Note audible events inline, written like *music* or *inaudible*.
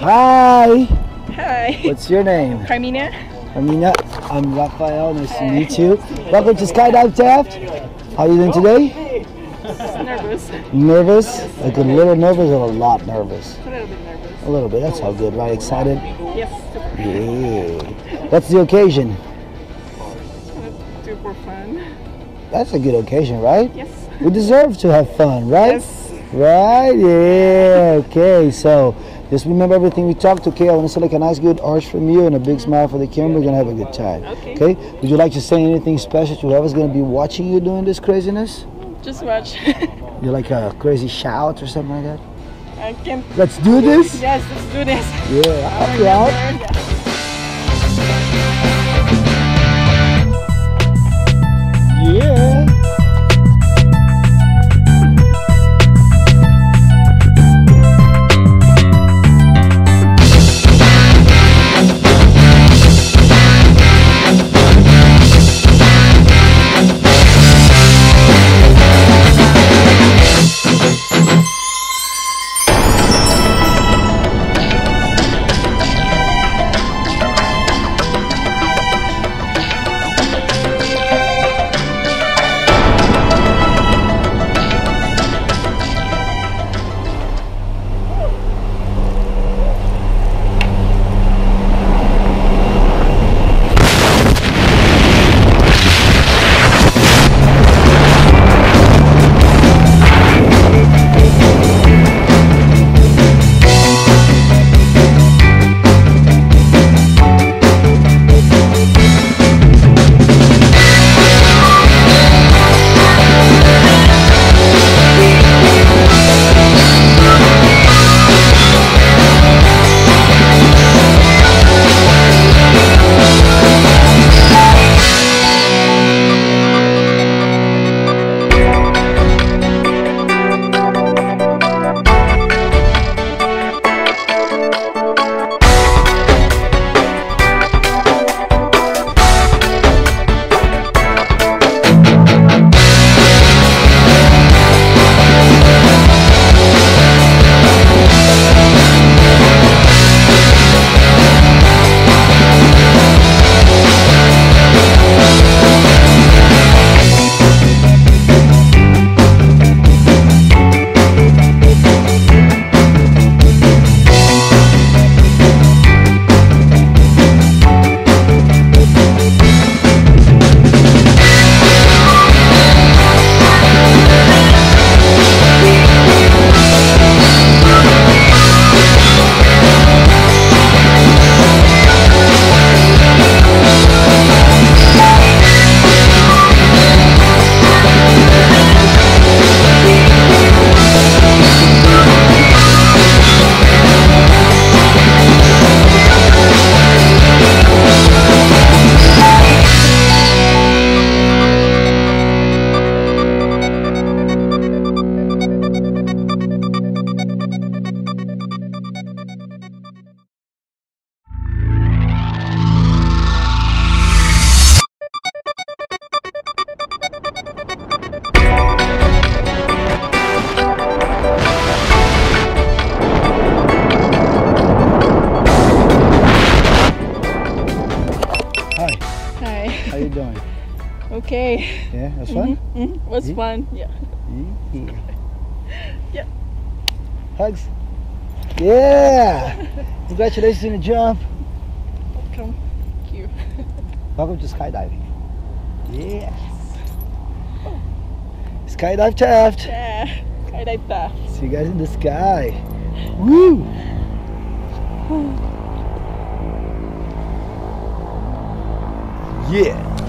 Hi. Hi. What's your name? Carmina. Amina. I'm Raphael. Nice to meet you. Welcome to Skydive Taft. How are you doing today? Nervous. Nervous? Like a little nervous or a lot nervous? A little bit nervous. A little bit. That's all good, right? Excited? Yes. Yeah. What's the occasion? Do for fun. That's a good occasion, right? Yes. We deserve to have fun, right? Yes. Right? Yeah. Okay. So just remember everything we talked. Okay. I want to say like a nice good arch from you and a big smile for the camera. We're gonna have a good time. Okay. Would you like to say anything special to whoever's gonna be watching you doing this craziness? Just watch. *laughs* You like a crazy shout or something like that? I can. Let's do this. Yes. Let's do this. Yeah. *laughs* I'll you out. Yeah. You doing? Okay. Yeah. That's fun. Mm, was Yeah. fun. Yeah. Yeah. *laughs* Yeah. Hugs. Yeah. Congratulations on the jump. Welcome. Thank you. *laughs* Welcome to skydiving. Yes. Skydive Taft. Yeah. Like that. See you guys in the sky. Woo! *sighs* Yeah.